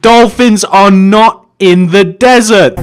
Dolphins are not in the desert.